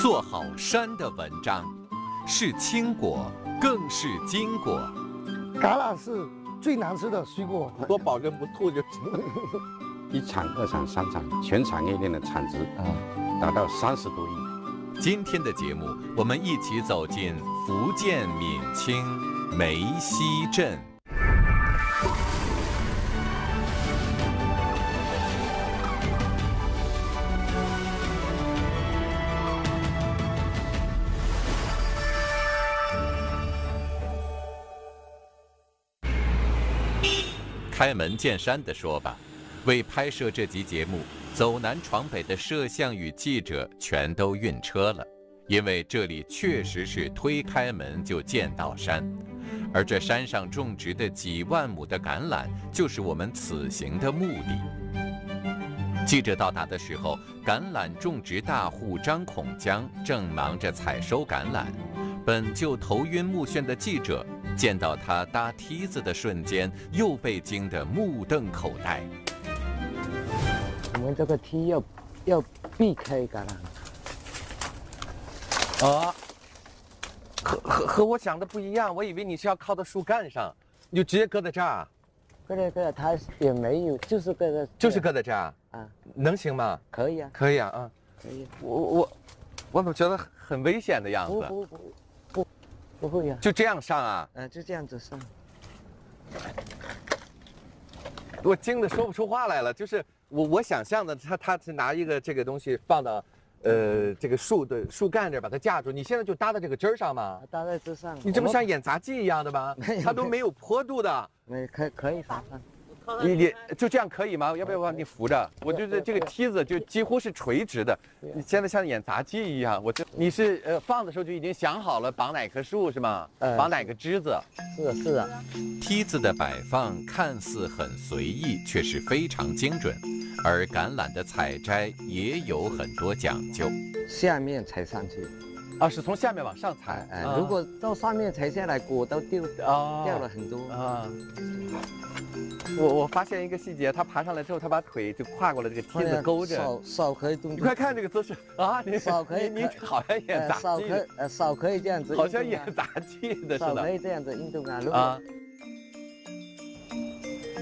做好山的文章，是青果，更是金果。橄榄是最难吃的水果，我保证不吐就行了。一产、二产、三产，全产业链的产值啊，达到三十多亿。今天的节目，我们一起走进福建闽清梅溪镇。开门见山的说吧，为拍摄这集节目，走南闯北的摄像与记者全都晕车了，因为这里确实是推开门就见到山，而这山上种植的几万亩的橄榄，就是我们此行的目的。记者到达的时候，橄榄种植大户张孔江正忙着采收橄榄，本就头晕目眩的记者。见到他搭梯子的瞬间，又被惊得目瞪口呆。我们这个梯要要避开橄榄。啊，和和和我想的不一样，我以为你是要靠到树干上，你就直接搁在这儿。搁在这儿，它也没有，就是搁在，就是搁在这儿。啊，能行吗？可以啊，可以啊，啊，可以。我我我怎么觉得很危险的样子？不不不。不会呀，就这样上啊？嗯，就这样子上。我惊得说不出话来了。就是我我想象的，他他是拿一个这个东西放到，呃，这个树的树干这把它架住。你现在就搭在这个枝儿上吗？搭在枝上。你这不像演杂技一样的吗？它都没有坡度的。没，可可以搭上。你你就这样可以吗？要不要我帮你扶着？我觉得这个梯子就几乎是垂直的。你现在像演杂技一样，我这你是呃放的时候就已经想好了绑哪棵树是吗？绑哪个枝子？是是啊。梯子的摆放看似很随意，却是非常精准。而橄榄的采摘也有很多讲究，下面才上去，啊，是从下面往上采。哎，如果到上面采下来，果都掉掉了很多啊。我我发现一个细节，他爬上来之后，他把腿就跨过了这个梯子勾着，手手可以动。你快看这个姿势啊！你手可以，你好像演杂技。手可呃手可以这样子，好像演杂技的似的。手可以这样子运动啊！啊，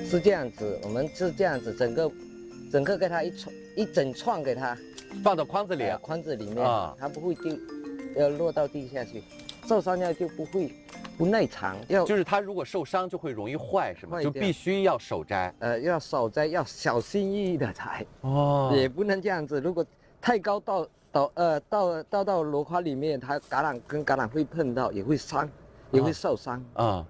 是这样子，我们是这样子，整个整个给它一串一整串给它放到筐子里，筐子里面，它不会丢，要落到地下去，受伤了就不会。不耐藏，要就是它如果受伤就会容易坏，是吗？就必须要手摘，呃，要手摘，要小心翼翼的采，哦，也不能这样子。如果太高到到呃到到到箩筐里面，它橄榄跟橄榄会碰到，也会伤，也会受伤啊。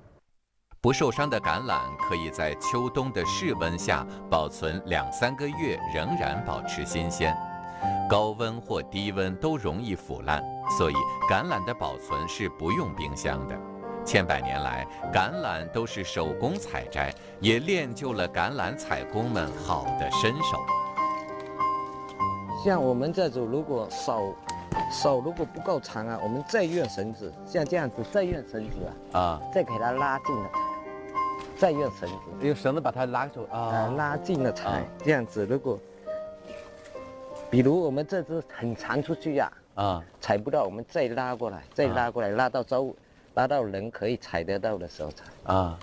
不受伤的橄榄可以在秋冬的室温下保存两三个月，仍然保持新鲜。高温或低温都容易腐烂，所以橄榄的保存是不用冰箱的。千百年来，橄榄都是手工采摘，也练就了橄榄采工们好的身手。像我们这种，如果手手如果不够长啊，我们再用绳子，像这样子再用绳子啊，啊，再给它拉近了，再用绳子，用绳子把它拉住啊，拉近了采。这样子，如果比如我们这只很长出去呀，啊，踩不到，我们再拉过来，再拉过来，拉到周。拉到人可以踩得到的时候采啊！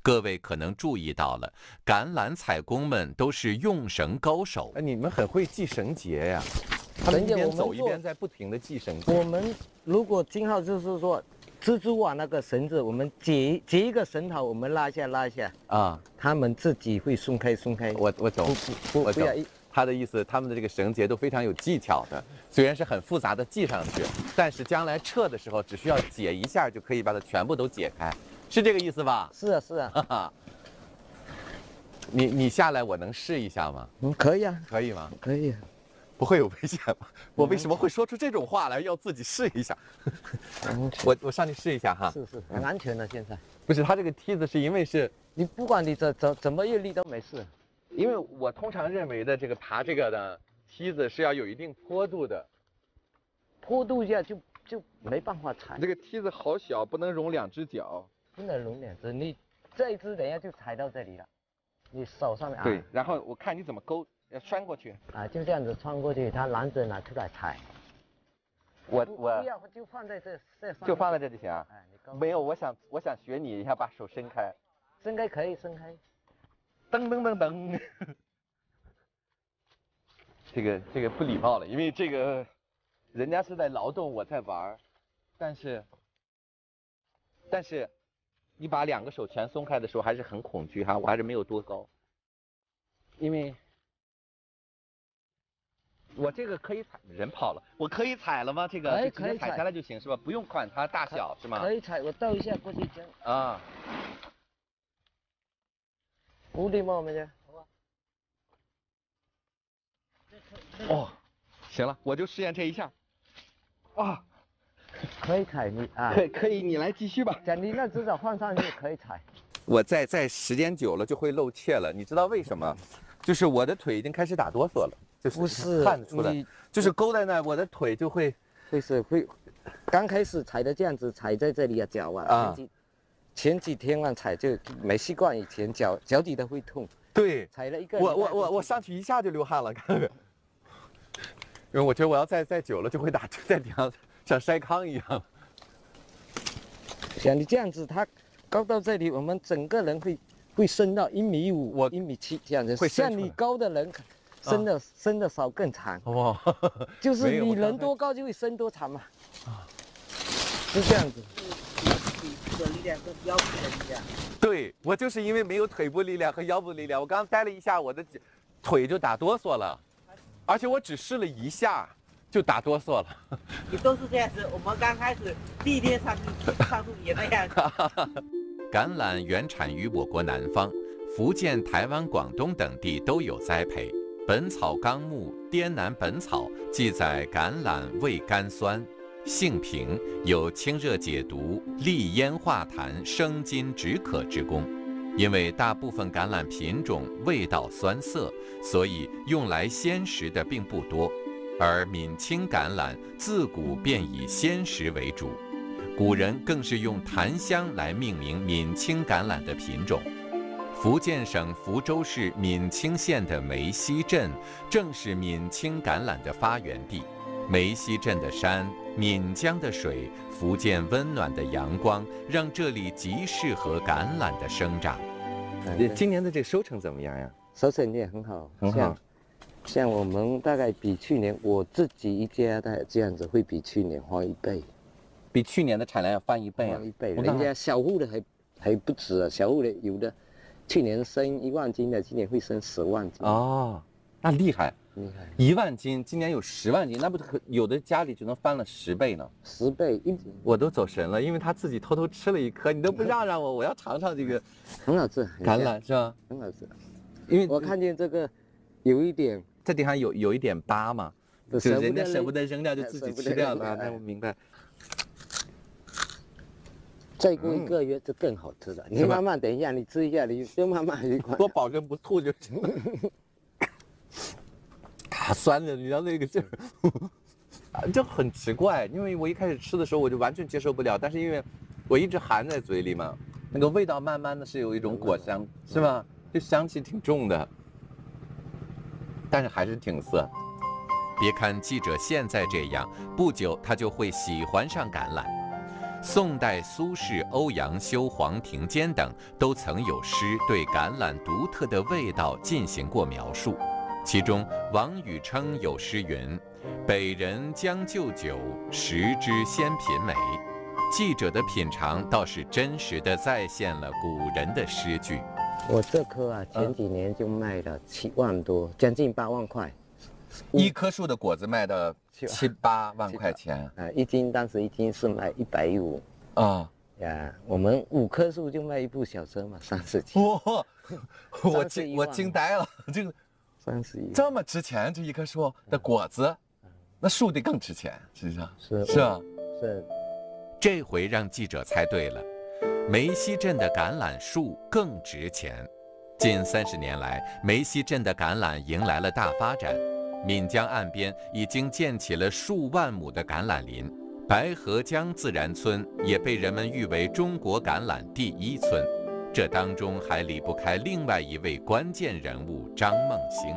各位可能注意到了，橄榄采工们都是用绳高手。哎，你们很会系绳结呀！他们一边走一边在不停的系绳结。我们如果今后就是说，蜘蛛网那个绳子，我们解解一个绳头，我们拉一下拉一下啊，他们自己会松开松开。我我懂，不不不要。他的意思，他们的这个绳结都非常有技巧的，虽然是很复杂的系上去，但是将来撤的时候，只需要解一下就可以把它全部都解开，是这个意思吧？是啊，是啊。你你下来，我能试一下吗？嗯，可以啊。可以吗？可以。不会有危险吗？我为什么会说出这种话来？要自己试一下。我我上去试一下哈。是是，很安全的。现在不是，它这个梯子是因为是你不管你怎怎怎么用力都没事。因为我通常认为的这个爬这个的梯子是要有一定坡度的，坡度下就就没办法踩。这个梯子好小，不能容两只脚。不能容两只，你这一只等下就踩到这里了，你手上面。啊对，然后我看你怎么勾，要穿过去。啊，就这样子穿过去，他篮子拿出来踩。我我不要就放在这这就放在这就行啊。没有，我想我想学你一下，把手伸开。伸开可以伸开。噔噔噔噔。这个这个不礼貌了，因为这个人家是在劳动，我在玩但是但是你把两个手全松开的时候，还是很恐惧哈，我还是没有多高，因为我这个可以踩，人跑了，我可以踩了吗？这个就直接踩下来就行是吧？不用管它大小是吗？可以踩，我倒一下过去扔。啊。无敌吗？我们这。哦，行了，我就试验这一下。啊，可以踩你啊，可可以，你来继续吧。讲你那至少放上去可以踩。我在在时间久了就会露怯了，你知道为什么？就是我的腿已经开始打哆嗦了，就是看得出来，就是勾在那，我的腿就会，会是会，刚开始踩的这样子踩在这里啊脚啊，前几前几天啊踩就没习惯，以前脚脚底都会痛。对，踩了一个，我我我我上去一下就流汗了，看看。因为我觉得我要再再久了就会打在顶上像筛糠一样。像你这样子，它高到这里，我们整个人会会升到一米五，我一米七这样子。会像你高的人，升的升的少更长。哇，就是你人多高就会升多长嘛。啊，是这样子。腰部的力量。对我就是因为没有腿部力量和腰部力量，我刚待了一下，我的腿就打哆嗦了。而且我只试了一下，就打哆嗦了。你都是这样子，我们刚开始第一天上去上路也那样。橄榄原产于我国南方，福建、台湾、广东等地都有栽培。《本草纲目·滇南本草》记载，橄榄味甘酸，性平，有清热解毒、利咽化痰、生津止渴之功。因为大部分橄榄品种味道酸涩，所以用来鲜食的并不多。而闽清橄榄自古便以鲜食为主，古人更是用檀香来命名闽清橄榄的品种。福建省福州市闽清县的梅溪镇，正是闽清橄榄的发源地。梅溪镇的山、闽江的水、福建温暖的阳光，让这里极适合橄榄的生长。今年的这收成怎么样呀？收成也很好，很好。像我们大概比去年我自己一家的这样子会比去年翻一倍，比去年的产量要翻一倍啊！翻一倍，人家小户的还还不止啊，小户的有的去年生一万斤的，今年会生十万斤哦，那厉害。一万斤，今年有十万斤，那不可有的家里就能翻了十倍呢？十倍，一我都走神了，因为他自己偷偷吃了一颗，你都不让让我，我要尝尝这个，很好吃，橄榄是吧？很好吃，因为我看见这个有一点，这地上有有一点疤嘛，就人家舍不得扔掉，就自己吃掉了。那我明白。再过一个月就更好吃了，你慢慢等一下，你吃一下，你就慢慢一块。我保证不吐就行了。酸的，你知道那个劲儿，啊，就很奇怪。因为我一开始吃的时候，我就完全接受不了。但是因为，我一直含在嘴里嘛，那个味道慢慢的是有一种果香，是吧？就香气挺重的，但是还是挺涩。别看记者现在这样，不久他就会喜欢上橄榄。宋代苏轼、欧阳修、黄庭坚等都曾有诗对橄榄独特的味道进行过描述。其中，王禹偁有诗云：“北人将就酒，食之先品美。”记者的品尝倒是真实的再现了古人的诗句。我这棵啊，前几年就卖了七万多，将近八万块。一棵树的果子卖到七八万块钱啊！一斤当时一斤是卖一百五啊呀！我们五棵树就卖一部小车嘛，三十斤。哇！我惊我惊呆了，这个。三十一，这么值钱，这一棵树的果子，那树得更值钱，实际上是是啊，是。这回让记者猜对了，梅溪镇的橄榄树更值钱。近三十年来，梅溪镇的橄榄迎来了大发展，闽江岸边已经建起了数万亩的橄榄林，白河江自然村也被人们誉为中国橄榄第一村。这当中还离不开另外一位关键人物张梦星。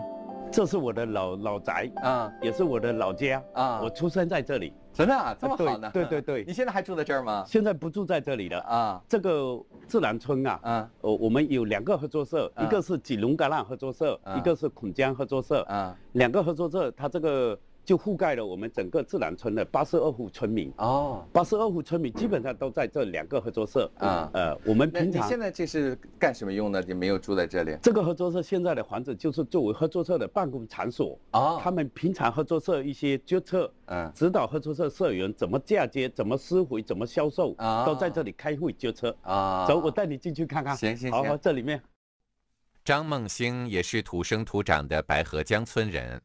这是我的老老宅啊，也是我的老家啊，我出生在这里。真的啊，这么好呢？对对对，你现在还住在这儿吗？现在不住在这里了啊。这个自然村啊，嗯，我我们有两个合作社，一个是锦龙橄榄合作社，一个是孔江合作社啊。两个合作社，它这个。就覆盖了我们整个自然村的八十二户村民哦，八十二户村民基本上都在这两个合作社啊。呃，我们平常你现在这是干什么用的？你没有住在这里？这个合作社现在的房子就是作为合作社的办公场所啊。他们平常合作社一些决策，嗯，指导合作社社员怎么嫁接、怎么施回、怎么销售啊，都在这里开会决策啊。走，我带你进去看看。行行行，好，这里面。张梦兴也是土生土长的白河江村人。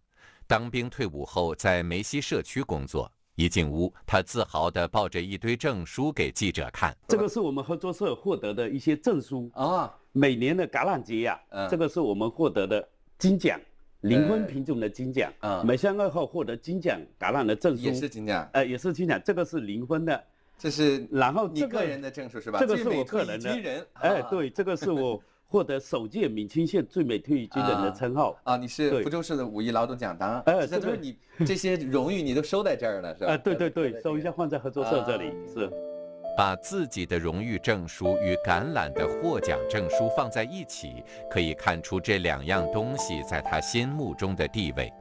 当兵退伍后，在梅西社区工作。一进屋，他自豪地抱着一堆证书给记者看。这个是我们合作社获得的一些证书啊。每年的橄榄节呀，这个是我们获得的金奖，灵魂品种的金奖。啊，每项二号获得金奖橄榄的证书也是金奖。呃，也是金奖。这个是灵魂的，这是然后你个人的证书是吧？这个是我个人的。哎，对，这个是我。获得首届闽清县最美退役军人的称号啊！你是福州市的五一劳动奖章，哎，这都是你这些荣誉，你都收在这儿了，是吧？啊，对对对，收一下放在合作社这里，是。把自己的荣誉证书与橄榄的获奖证书放在一起，可以看出这两样东西在他心目中的地位。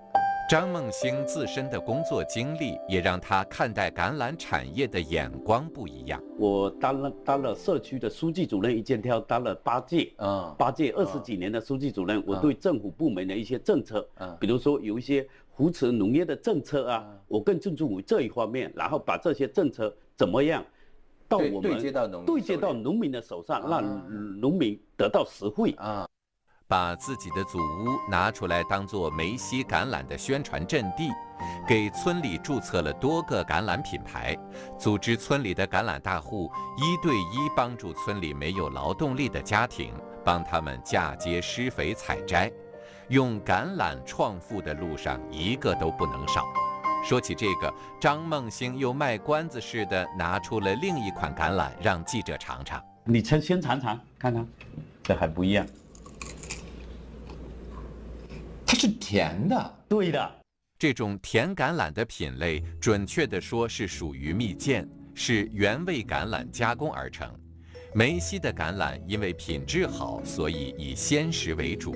张梦兴自身的工作经历也让他看待橄榄产业的眼光不一样。我当了当了社区的书记主任，一肩挑当了八届，啊，八届二十几年的书记主任，我对政府部门的一些政策，啊，比如说有一些扶持农业的政策啊，我更注重于这一方面，然后把这些政策怎么样到我们对接到农对接到农民的手上，让农民得到实惠。啊。把自己的祖屋拿出来当做梅西橄榄的宣传阵地，给村里注册了多个橄榄品牌，组织村里的橄榄大户一对一帮助村里没有劳动力的家庭，帮他们嫁接、施肥、采摘，用橄榄创富的路上一个都不能少。说起这个，张梦兴又卖关子似的拿出了另一款橄榄，让记者尝尝。你先先尝尝看看，这还不一样。它是甜的，对的。这种甜橄榄的品类，准确的说是属于蜜饯，是原味橄榄加工而成。梅西的橄榄因为品质好，所以以鲜食为主。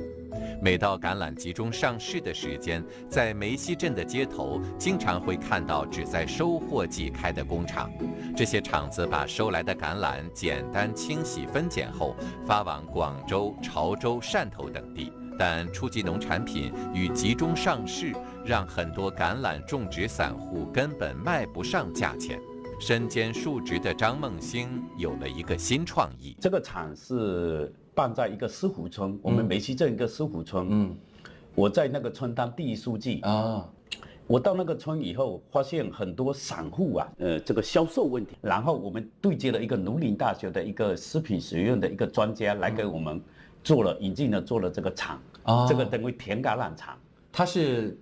每到橄榄集中上市的时间，在梅溪镇的街头，经常会看到只在收获季开的工厂。这些厂子把收来的橄榄简单清洗分拣后，发往广州、潮州、汕头等地。但初级农产品与集中上市，让很多橄榄种植散户根本卖不上价钱。身兼数职的张梦兴有了一个新创意。这个厂是办在一个石湖村，我们梅溪镇一个石湖村。嗯，我在那个村当第一书记啊。我到那个村以后，发现很多散户啊，呃，这个销售问题。然后我们对接了一个农林大学的一个食品学院的一个专家来给我们做了引进了做了这个厂。这个等于甜橄榄厂，它是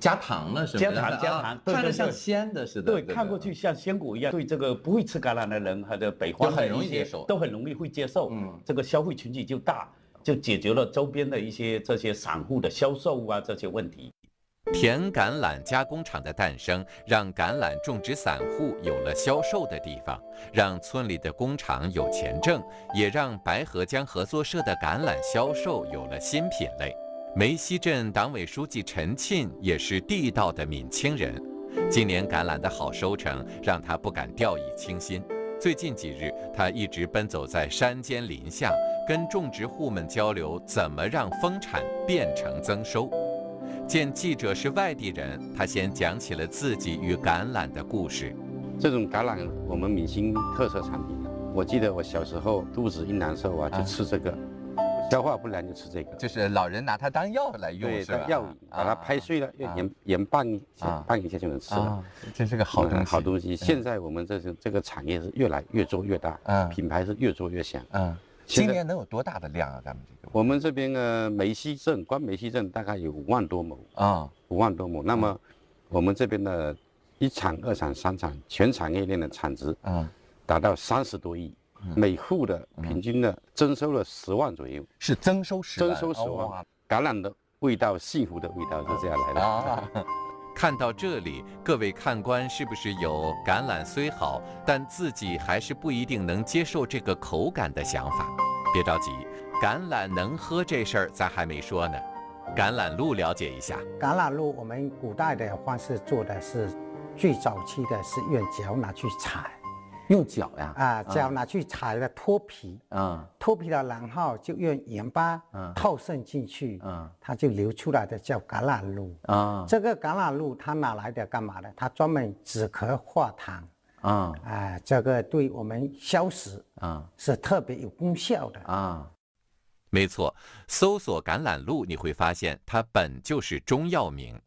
加糖了，是吧？加糖加糖，看着像鲜的似的。对，看过去像鲜果一样。对这个不会吃橄榄的人，或者北方很容易接受，都很容易会接受。嗯，这个消费群体就大，就解决了周边的一些这些散户的销售啊这些问题。甜橄榄加工厂的诞生，让橄榄种植散户有了销售的地方，让村里的工厂有钱挣，也让白河江合作社的橄榄销售有了新品类。梅溪镇党委书记陈沁也是地道的闽清人，今年橄榄的好收成让他不敢掉以轻心。最近几日，他一直奔走在山间林下，跟种植户们交流怎么让丰产变成增收。见记者是外地人，他先讲起了自己与橄榄的故事。这种橄榄，我们闽清特色产品。我记得我小时候肚子一难受啊，就吃这个；消化不良就吃这个。就是老人拿它当药来用，是吧？药把它拍碎了，盐盐拌一下，拌一下就能吃了。这是个好东西。好东西。现在我们这是这个产业是越来越做越大，嗯，品牌是越做越响，嗯。今年能有多大的量啊？咱们这个我们这边的梅溪镇，光梅溪镇大概有五万多亩啊，五万多亩。那么我们这边的一产、二产、三产全产业链的产值，啊，达到三十多亿，每户的平均的增收了十万左右，是增收十增收十万。橄榄的味道，幸福的味道就这样来了。看到这里，各位看官是不是有橄榄虽好，但自己还是不一定能接受这个口感的想法？别着急，橄榄能喝这事儿咱还没说呢。橄榄露了解一下，橄榄露我们古代的方式做的是，最早期的是用脚拿去踩。用脚呀啊，脚拿去踩了脱皮，嗯，脱皮了，然后就用盐巴套渗进去，嗯，它就流出来的叫橄榄露啊。这个橄榄露它哪来的？干嘛的？它专门止咳化痰啊，哎，这个对我们消食啊是特别有功效的啊。没错，搜索橄榄露你会发现它本就是中药名。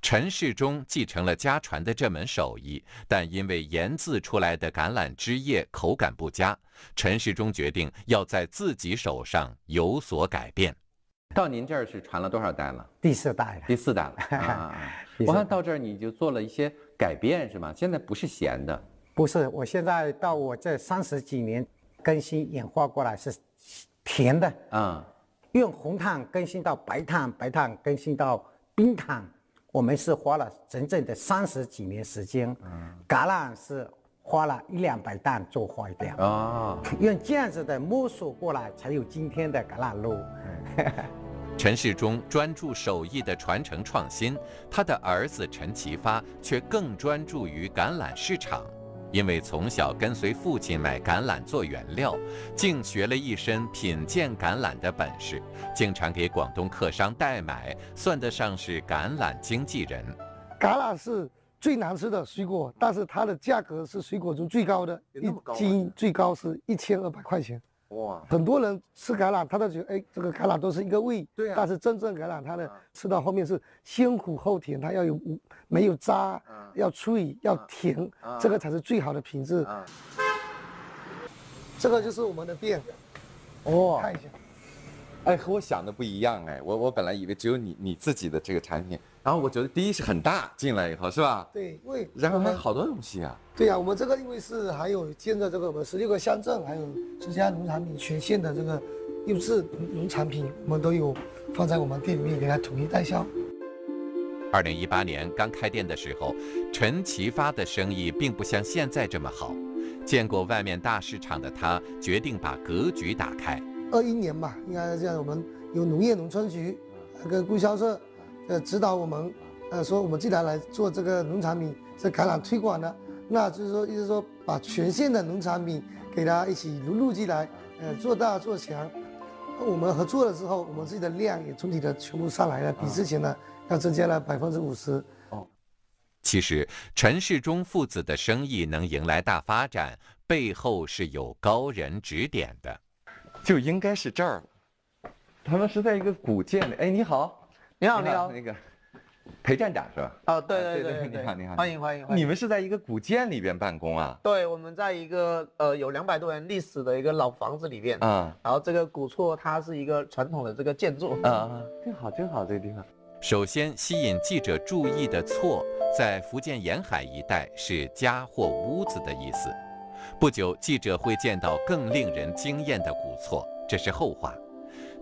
陈世忠继承了家传的这门手艺，但因为研制出来的橄榄枝叶口感不佳，陈世忠决定要在自己手上有所改变。到您这儿是传了多少代了？第四代了。第四代了。我看到这儿你就做了一些改变，是吗？现在不是咸的。不是，我现在到我这三十几年更新演化过来是甜的。嗯。用红糖更新到白糖，白糖更新到冰糖。我们是花了整整的三十几年时间，橄榄是花了一两百担做坏掉啊，用这样子的摸索过来，才有今天的橄榄露。陈世忠专注手艺的传承创新，他的儿子陈其发却更专注于橄榄市场。因为从小跟随父亲买橄榄做原料，竟学了一身品鉴橄榄的本事，经常给广东客商代买，算得上是橄榄经纪人。橄榄是最难吃的水果，但是它的价格是水果中最高的，一斤最高是一千二百块钱。哇，很多人吃橄榄，他都觉得哎，这个橄榄都是一个味。对啊。但是真正橄榄，它的吃到后面是先苦后甜，它要有没有渣，要脆要甜，这个才是最好的品质。这个就是我们的店。哦。看一下。哎，和我想的不一样哎，我我本来以为只有你你自己的这个产品，然后我觉得第一是很大，进来以后是吧？对，因为然后还有好多东西啊。对呀，我们这个因为是还有建在这个我们十六个乡镇，还有十家农产品全县的这个优质农产品，我们都有放在我们店里面给它统一代销。二零一八年刚开店的时候，陈其发的生意并不像现在这么好，见过外面大市场的他，决定把格局打开。二一年吧，应该是这样。我们有农业农村局跟供销社，呃，指导我们，呃，说我们既然来做这个农产品是橄榄推广的，那就是说，意思说把全县的农产品给它一起融入进来，呃，做大做强。我们合作了之后，我们自己的量也总体的全部上来了，比之前呢要增加了百分之五十。哦，其实陈世忠父子的生意能迎来大发展，背后是有高人指点的。就应该是这儿，他们是在一个古建里。哎，你好，你好，你好，那个裴站长是吧？哦，对对对，你好，你好，欢迎欢迎。你们是在一个古建里边办公啊？对，我们在一个呃有两百多年历史的一个老房子里边啊。然后这个古厝它是一个传统的这个建筑啊，真好真好这个地方。首先吸引记者注意的厝，在福建沿海一带是家或屋子的意思。不久，记者会见到更令人惊艳的古厝，这是后话。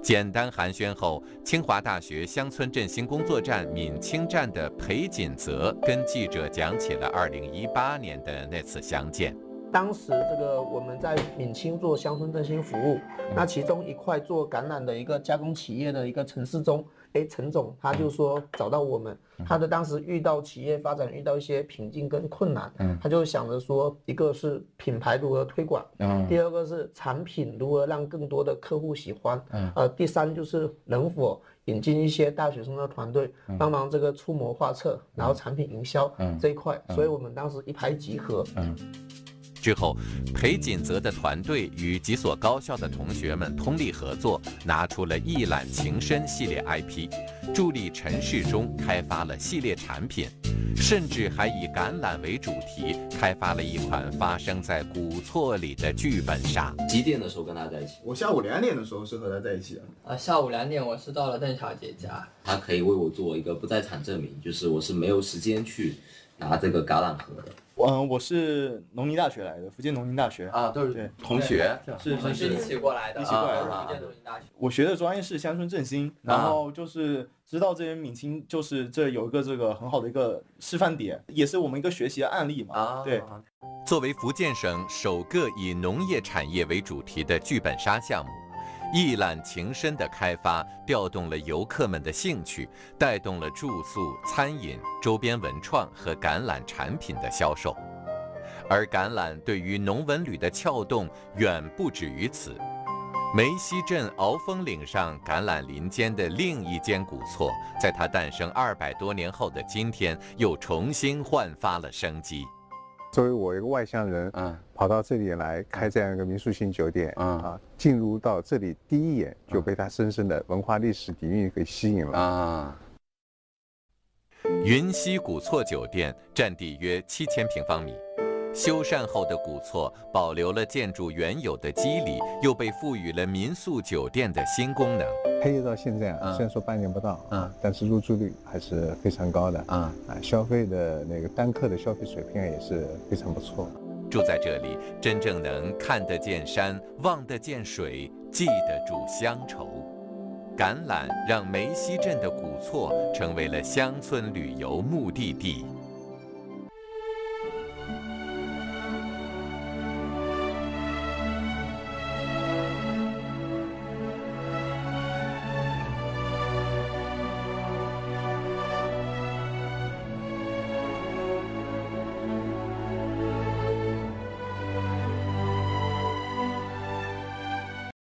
简单寒暄后，清华大学乡村振兴工作站闽清站的裴锦泽跟记者讲起了2018年的那次相见。当时这个我们在闽清做乡村振兴服务，那其中一块做橄榄的一个加工企业的一个城市中。哎，陈总他就说找到我们，他的当时遇到企业发展遇到一些瓶颈跟困难，嗯，他就想着说，一个是品牌如何推广，嗯，第二个是产品如何让更多的客户喜欢，嗯，呃，第三就是能否引进一些大学生的团队帮忙这个出谋划策，然后产品营销这一块，所以我们当时一拍即合，嗯。之后，裴锦泽的团队与几所高校的同学们通力合作，拿出了一览情深系列 IP，助力陈世忠开发了系列产品，甚至还以橄榄为主题，开发了一款发生在古厝里的剧本杀。几点的时候跟他在一起？我下午两点的时候是和他在一起的。啊，下午两点我是到了邓小姐家，他可以为我做一个不在场证明，就是我是没有时间去。拿这个橄榄核的？嗯，我是农林大学来的，福建农林大学啊，都是对同学，是是是一起过来的，一起过来的。福建农林大学。我学的专业是乡村振兴，然后就是知道这些闽清，就是这有一个这个很好的一个示范点，也是我们一个学习的案例嘛。啊，对。作为福建省首个以农业产业为主题的剧本杀项目，一览情深的开发调动了游客们的兴趣，带动了住宿、餐饮、周边文创和橄榄产品的销售。而橄榄对于农文旅的撬动远不止于此。梅溪镇鳌峰岭上橄榄林间的另一间古厝，在它诞生二百多年后的今天，又重新焕发了生机。作为我一个外乡人，嗯，跑到这里来开这样一个民宿型酒店，嗯啊，进入到这里第一眼就被它深深的文化历史底蕴给吸引了啊。云溪古厝酒店占地约七千平方米。修缮后的古厝保留了建筑原有的肌理，又被赋予了民宿酒店的新功能。开业到现在啊，虽然说半年不到，啊，但是入住率还是非常高的，啊啊，消费的那个单客的消费水平也是非常不错。住在这里，真正能看得见山，望得见水，记得住乡愁。橄榄让梅溪镇的古厝成为了乡村旅游目的地。